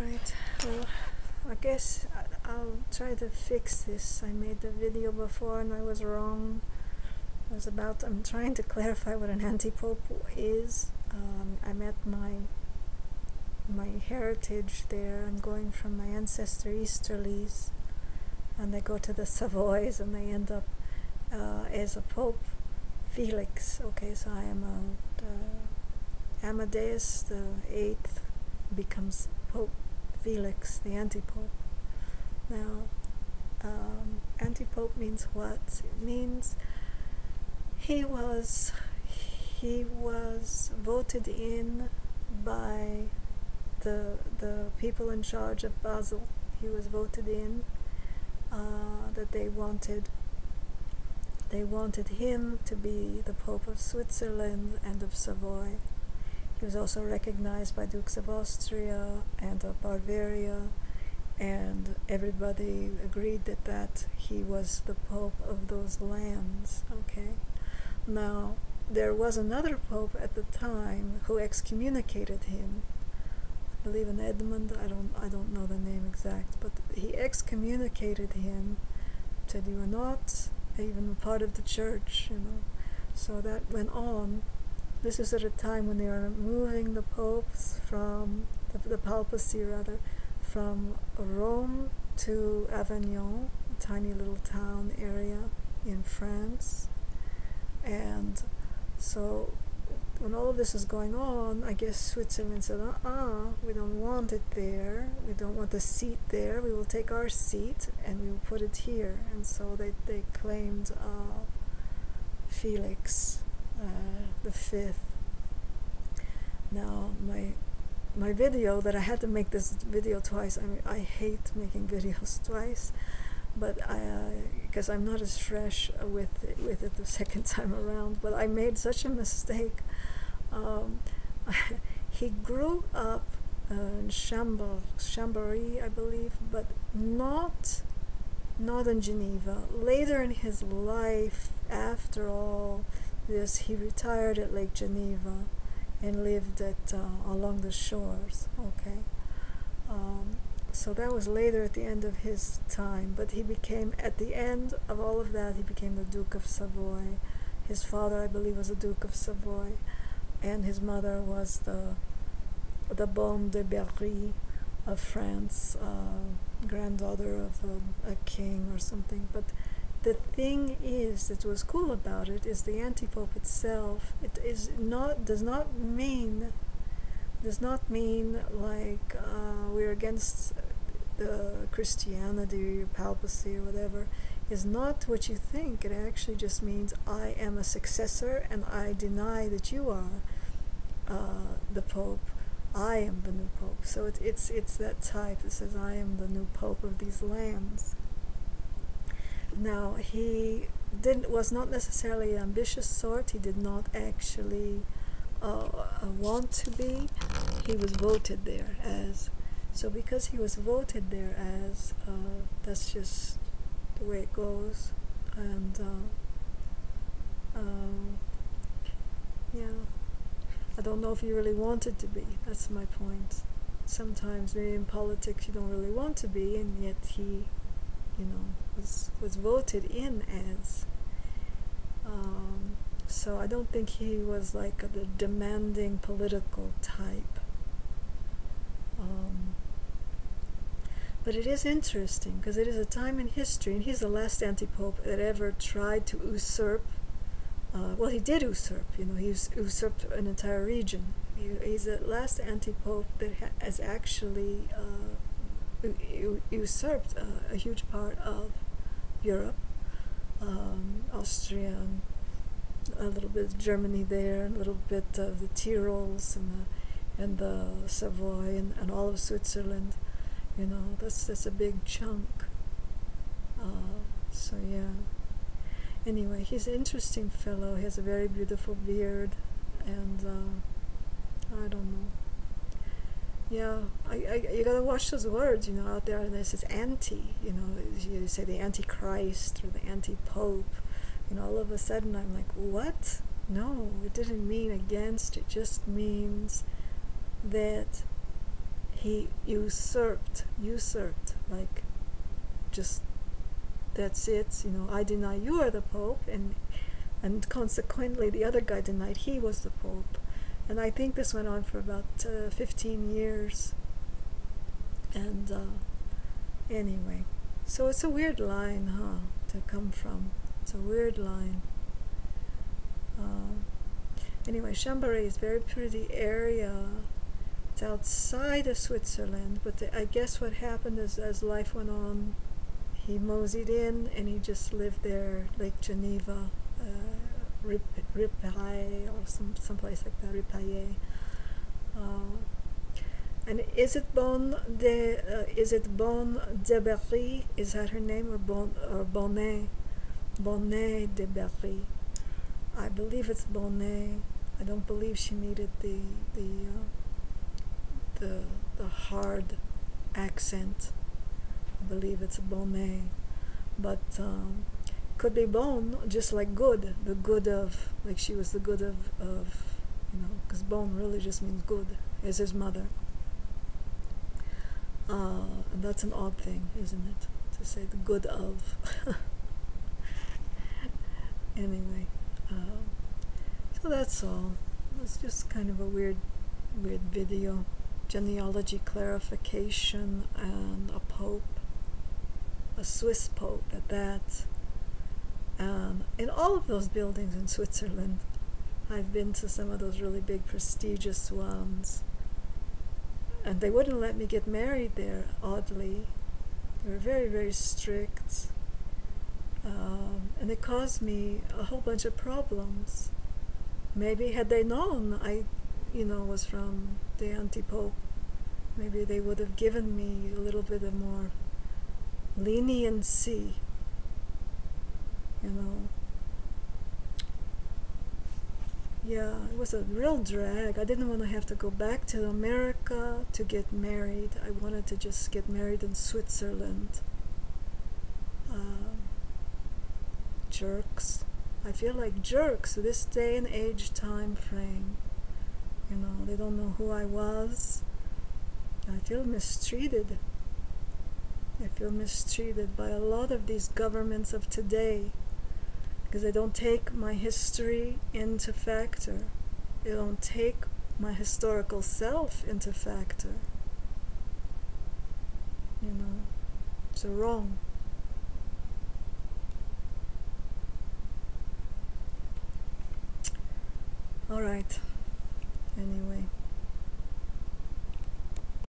Alright, well, I guess I- I'll try to fix this. I made the video before and I was wrong. I was about, I'm trying to clarify what an anti-pope is. Um, I'm at my my heritage there. I'm going from my ancestor Easterlies and they go to the Savoys, and they end up uh, as a pope, Felix. Okay, so I am a Amadeus the eighth becomes Pope Felix, the anti-pope. Now, um, anti-pope means what? It means he was he was voted in by the the people in charge of Basel. He was voted in uh, that they wanted they wanted him to be the Pope of Switzerland and of Savoy. He was also recognized by Dukes of Austria and of Bavaria, and everybody agreed that, that he was the Pope of those lands. Okay, now there was another Pope at the time who excommunicated him. I believe in Edmund. I don't. I don't know the name exact, but he excommunicated him. Said you are not even part of the church. You know, so that went on this is at a time when they are moving the popes from the, the papacy rather from Rome to Avignon, a tiny little town area in France. And so when all of this is going on, I guess Switzerland said, uh uh, we don't want it there. We don't want the seat there. We will take our seat and we will put it here. And so they, they claimed uh, Felix uh, the fifth. Now my my video that I had to make this video twice. I mean, I hate making videos twice, but I because uh, I'm not as fresh with it, with it the second time around. But I made such a mistake. Um, he grew up uh, in Chambord, Chambéry, I believe, but not not in Geneva. Later in his life, after all this, he retired at Lake Geneva and lived at uh, along the shores. Okay, um, so that was later at the end of his time. But he became at the end of all of that, he became the Duke of Savoy. His father, I believe, was the Duke of Savoy, and his mother was the the Beaume de Berry of France, uh, granddaughter of a, a king or something. But the thing is that was cool about it is the anti-pope itself. It is not does not mean does not mean like uh, we're against the Christianity or papacy or whatever. Is not what you think. It actually just means I am a successor and I deny that you are uh, the pope. I am the new pope. So it, it's it's that type that says I am the new pope of these lands now he didn't was not necessarily an ambitious sort. He did not actually uh, uh, want to be. He was voted there as. So because he was voted there as, uh, that's just the way it goes. And uh, um, yeah, I don't know if he really wanted to be. That's my point. Sometimes maybe in politics you don't really want to be, and yet he you know, was was voted in as. Um, so I don't think he was like a, the demanding political type. Um, but it is interesting because it is a time in history, and he's the last anti-pope that ever tried to usurp. Uh, well, he did usurp. You know, he usurped an entire region. He, he's the last anti-pope that ha- has actually uh, usurped a, a huge part of Europe, um, Austria, and a little bit of Germany there, a little bit of the Tyrols and the, and the Savoy and, and all of Switzerland. You know, that's that's a big chunk. Uh, so yeah. Anyway, he's an interesting fellow. He has a very beautiful beard, and uh, I don't know. Yeah, I, I, you gotta watch those words, you know, out there. And this is anti, you know, you say the antichrist or the anti-pope, you know. All of a sudden, I'm like, what? No, it didn't mean against. It just means that he usurped, usurped, like just that's it, you know, I deny you are the Pope, and and consequently the other guy denied he was the Pope. And I think this went on for about uh, 15 years. And uh, anyway, so it's a weird line, huh, to come from. It's a weird line. Uh, anyway, Chambéry is a very pretty area. It's outside of Switzerland, but the, I guess what happened is as life went on, he moseyed in and he just lived there, Lake Geneva, uh, Rip, Ripaille, or some someplace like that, Ripaille. Uh, and is it Bon de uh, is it Bon de Berry? Is that her name or Bon or Bonnet? Bonnet de Berry. I believe it's Bonnet. I don't believe she needed the the uh, the the hard accent. I believe it's Bonnet, but um, could be bone just like good, the good of like she was the good of of you know, because bone really just means good, is his mother. Uh, and that's an odd thing, isn't it? To say the good of. anyway. Uh, so that's all. It was just kind of a weird, weird video. Genealogy clarification and a pope, a Swiss pope at that. Um, in all of those buildings in Switzerland, I've been to some of those really big, prestigious ones. And they wouldn't let me get married there, oddly. They were very, very strict. Um, and it caused me a whole bunch of problems. Maybe had they known I, you know, was from the anti-pope, maybe they would have given me a little bit of more leniency, you know. Yeah, it was a real drag. I didn't want to have to go back to America to get married. I wanted to just get married in Switzerland. Uh, jerks. I feel like jerks this day and age time frame. You know, they don't know who I was. I feel mistreated. I feel mistreated by a lot of these governments of today because they don't take my history into factor. They don't take my historical self into factor. You know, it's wrong. All right. Anyway.